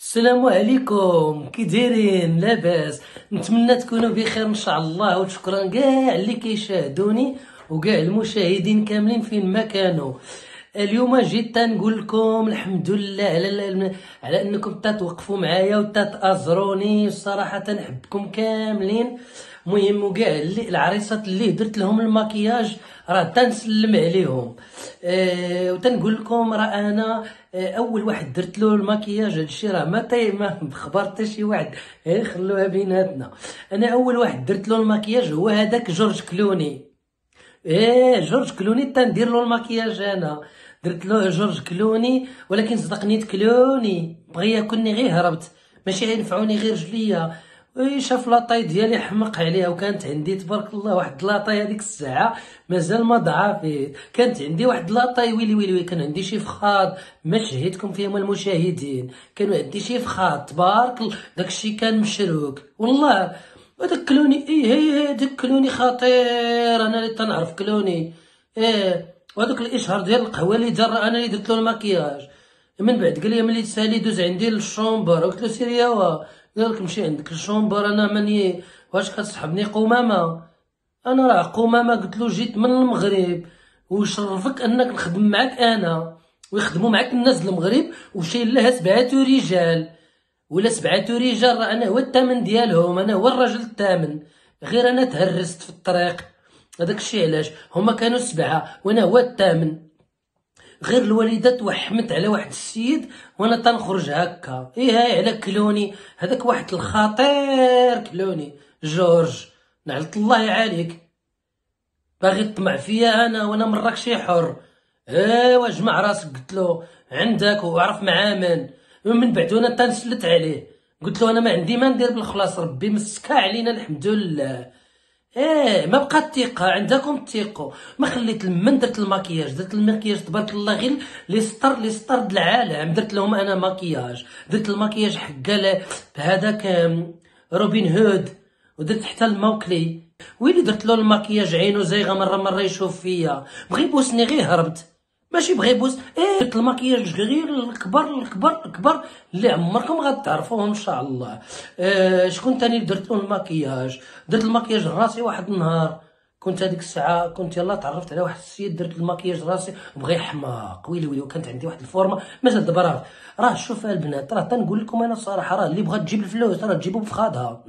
السلام عليكم. كي دايرين لاباس. نتمنى تكونوا بخير إن شاء الله. وشكرا كاع اللي كيشاهدوني وكاع المشاهدين كاملين فين ما كانوا. اليوم جيت نقول لكم الحمد لله على على أنكم تتوقفوا معايا وتتأزروني. الصراحه نحبكم كاملين. مهم وكاع العريسات اللي درت لهم المكياج راه تنسلم عليهم. أه وتنقول لكم راه أنا أه أول واحد درت له المكياج هادشي راه ما طي ما بخبر حتى شي واحد. غير خلوها بيناتنا. أنا أول واحد درت له المكياج هو هذاك جورج كلوني. إيه جورج كلوني تندير له المكياج أنا. درت له جورج كلوني ولكن صدقني كلوني بغى ياكلني غير هربت. ماشي ينفعوني غير رجليا. شاف la taille ديالي حمق عليها وكانت عندي تبارك الله واحد la taille هذيك الساعة مازال ما ضعفت كانت عندي واحد la taille ويلي ويلي ويلي كان عندي شي فخاض ما شهيتكم فيهم المشاهدين كانوا عندي شي فخاض تبارك داكشي كان مشروك. والله هذاك كلوني إيه هي هذاك كلوني خطير أنا اللي تنعرف كلوني. إيه وهذاك الإشهار ديال القهوة اللي جرى أنا اللي درت له المكياج. من بعد قال لي ملي تسالي دوز عندي لل chambre قلت له سير ياوا قال لك مشي عندك ال chambre أنا ماني واش كتصحبني قمامة؟ أنا راه قمامة قلت له جيت من المغرب وشرفك أنك نخدم معاك أنا ويخدموا معاك الناس المغرب وشايل لها سبعة رجال. ولا سبعة رجال راه أنا هو الثمن ديالهم أنا هو الراجل الثامن. غير أنا تهرست في الطريق. هذاك الشيء علاش؟ هما كانوا سبعة وأنا هو الثامن. غير الوالده توحمت على واحد السيد وأنا تنخرج هكا. إيه هاي على كلوني؟ هذاك واحد الخطير كلوني. جورج نعلت الله عليك. باغي تطمع فيا أنا وأنا مراك شي حر. ايوا جمع راسك. قلت له عندك وعرف مع من من بعد وأنا تنسلت عليه. قلت له أنا ما عندي ما ندير بالخلاص ربي مسكا علينا الحمد لله. إيه ما بقى الثقة عندكم الثقة. ما خليت من درت المكياج؟ درت المكياج تبارك الله غير les stars les stars العالم. درت لهم أنا مكياج. درت المكياج حق هذاك روبين هود. ودرت حتى الموكلي. ويلي درت له المكياج عينو زايغه مرة مرة يشوف فيا. بغي يبوسني غير هربت. ماشي بغى يبوس. إيه درت المكياج غير الكبر الكبر الكبر. اللي عمركم غتعرفوهم إن شاء الله. آه شكون تاني درت له المكياج؟ درت المكياج راسي واحد النهار. كنت هذيك الساعة كنت يلا تعرفت على واحد السيد درت المكياج راسي وبغى يحماق ويلي ويلي وكانت عندي واحد الفورمة مازال دابا راه شوف البنات راه تنقول لكم أنا الصراحه راه اللي بغات تجيب الفلوس راه تجيبو بفخادها.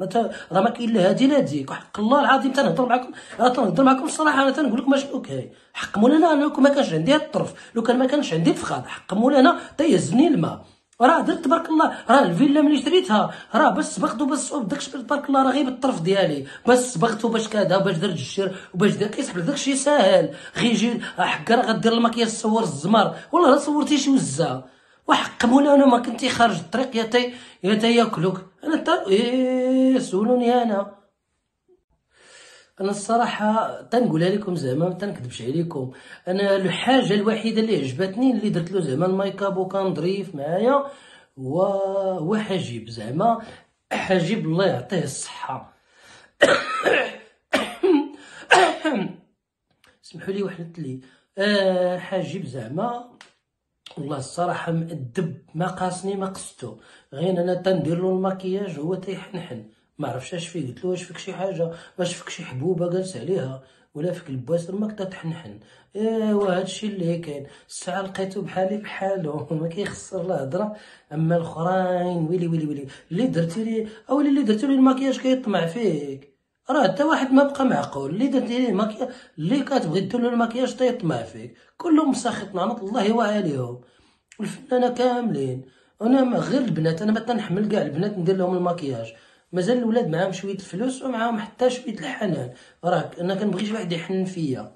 راه ما كاين لا هادي لا هاديك. وحق الله العظيم تنهضر معكم راه تنهضر معكم الصراحه أنا تنقول لكم أشنو كاين. حق مولانا أنا لو ما كانش عندي هاد الطرف لو كان ما كانش عندي الفخاد حق مولانا تيهزني الماء. راه درت تبارك الله راه الفيلا ملي شريتها راه بس صبغت وبس داكشي تبارك الله راه غير بالطرف ديالي. بس صبغت باش كذا باش درت الجير وباش درت لك داكشي ساهل. غير يجي حكا راه غدير المكياج تصور الزمر. والله صورتي شي وزة. وحق مولانا ما كنتي خارج الطريق يا تي يا تي ياكلوك أنا تا إيه سولوني أنا. أنا الصراحة تنقولها لكم زعما ما تنكذبش عليكم. أنا الحاجة الوحيدة اللي عجبتني اللي درت له زعما الميك اب وكان ظريف معايا هو هو حجيب زعما. حجيب الله يعطيه الصحة. سمحوا لي وحدت لي. أه حجيب زعما. والله الصراحة مأدب ما قاسني ما قصتو غير أنا تندير له المكياج هو تيحنحن. ما عرفش اش فيه قلت له واش فيك شي حاجة؟ واش فيك شي حبوبة؟ جالس عليها. ولا فيك الباس مالك تتحنحن ايوا هادشي اللي كاين. الساعة لقيتو بحالي بحالو ما كيخسر لا هضرة. أما الأخرين ويلي ويلي ويلي. اللي درتي لي أو اللي درتي لي المكياج كيطمع فيك. راه حتى واحد ما بقى معقول. اللي درتي ليه المكياج اللي كتبغي دير له المكياج تيطمع فيك. كلهم مساخط نعمة الله وعليهم والفنانة كاملين. أنا غير البنات. أنا ما تنحمل كاع البنات ندير لهم المكياج مازال الولاد معاهم شوية الفلوس ومعاهم حتى شوية الحنان. راك أنا كنبغي شي واحد يحنن فيا.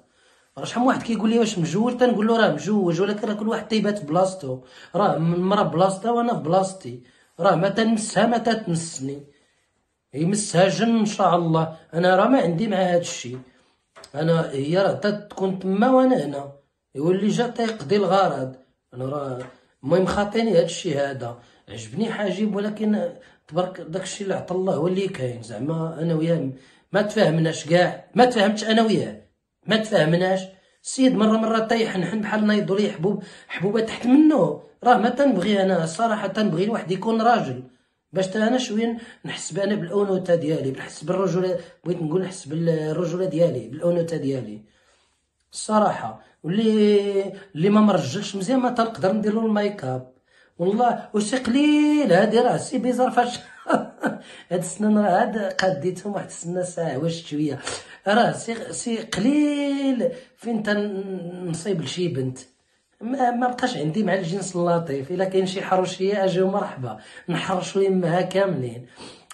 راه شحال من واحد كيقول لي واش مجوج تنقول له راه مجوج ولكن راه كل واحد تيبات بلاصتو. راه المرا بلاصتها وأنا بلاصتي. راه ما تنمسها ما تتمسني يمسها جن إن شاء الله. أنا راه ما عندي مع هذا الشيء أنا هي راه تكون تما وأنا هنا. يولي جا تيقضي الغرض. أنا راه المهم خاطيني هذا الشيء هذا. عجبني حاجب ولكن تبارك داكشي اللي عطا الله هو اللي كاين زعما. أنا وياه ما تفاهمناش كاع ما تفاهمتش أنا وياه. ما تفاهمناش. السيد مرة مرة طيح نحن بحال نايضوا ليه حبوب حبوبة تحت منه. راه ما تنبغي أنا الصراحه تنبغي الواحد يكون راجل. باش أنا شوية نحس أنا بالأنوثة ديالي نحس بالرجولة بغيت نقول نحس بالرجولة ديالي بالأنوثة ديالي. الصراحه واللي اللي ما مرجلش مزيان ما تنقدر ندير له الميك أب. والله وشي قليل هادي راه سي بيزار فاش. هاد السنان راه هاد قديتهم واحد السنة ساعه واش شوية. راه سي سي قليل فين تنصيب لشي بنت. ما, ما بقاش عندي مع الجنس اللطيف. إلا كاين شي حروشيه اجيو مرحبا نحرشوا يمها كاملين.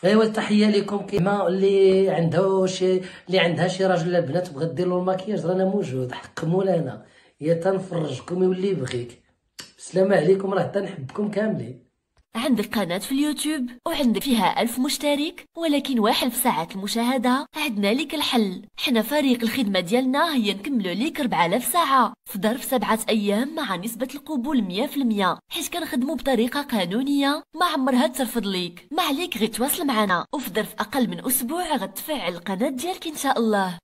أيوا تحية لكم كيما اللي عنده شي اللي عندها شي راجل ولا بنات بغات دير له الماكياج رانا موجود حق مولانا يا تنفرجكم يولي يبغيك. السلام عليكم راه تنحبكم كاملين. عندك قناة في اليوتيوب وعندك فيها ألف مشترك ولكن واحد في ساعة المشاهدة عندنا لك الحل. حنا فريق الخدمة ديالنا هي نكملو ليك 4000 ساعة. في ظرف سبعة أيام مع نسبة القبول 100% حيت كنخدمو بطريقة قانونية ما عمرها ترفض ليك ما عليك غير تواصل معنا. وفي ظرف أقل من أسبوع غتفعل القناة ديالك إن شاء الله.